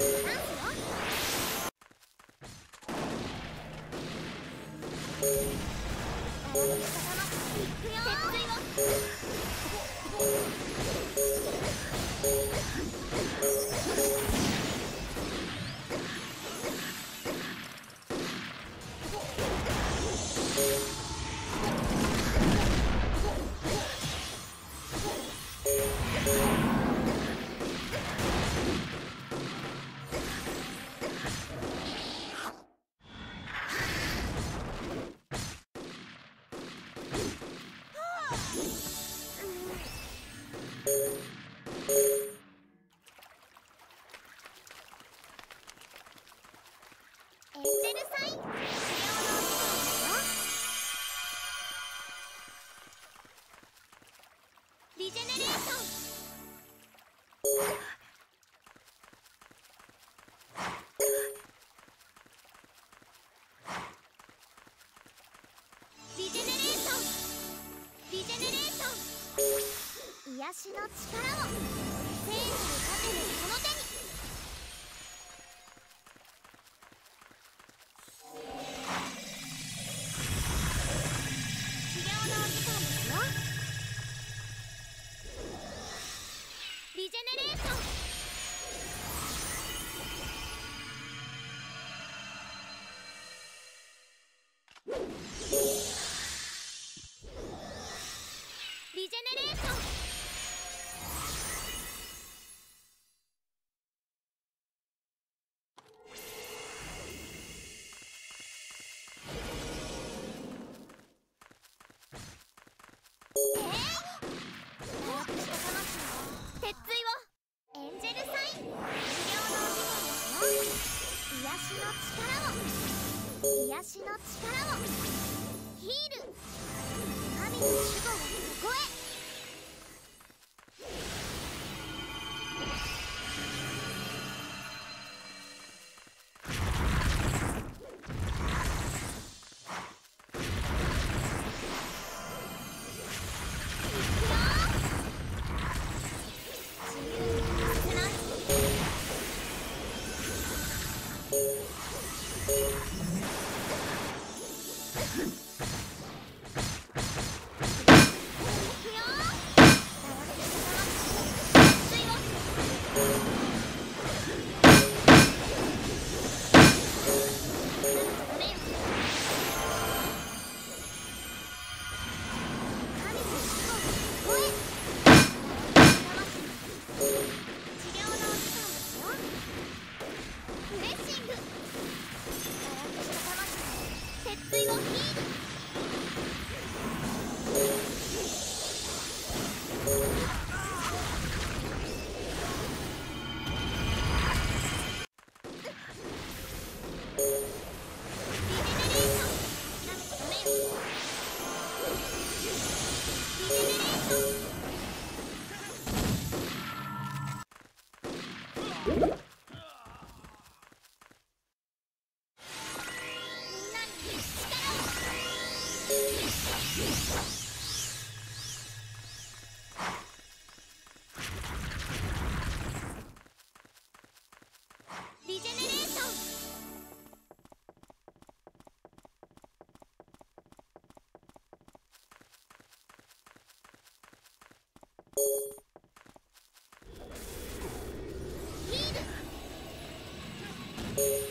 行くよ。癒しの力を聖なる盾のその手ェネレーションしの力をヒール神の守護をここへ 自 you.